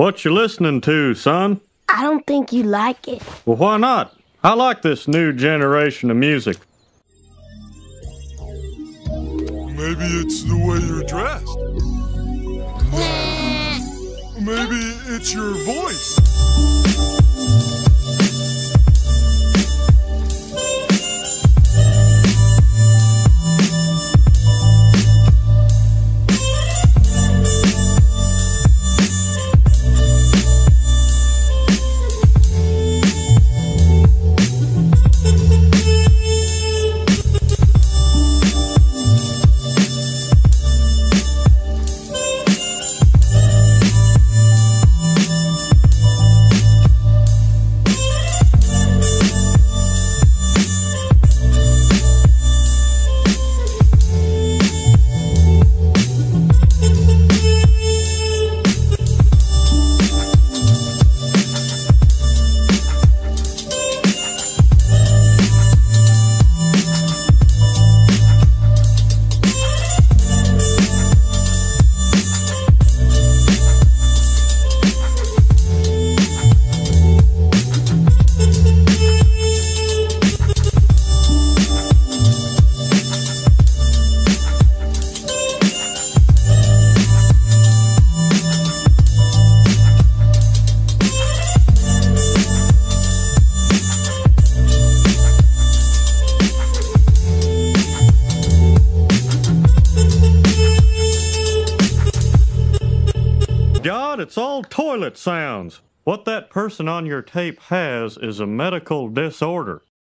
What you listening to, son? I don't think you like it. Well, why not? I like this new generation of music. Maybe it's the way you're dressed. Maybe it's your voice. God, it's all toilet sounds. What that person on your tape has is a medical disorder.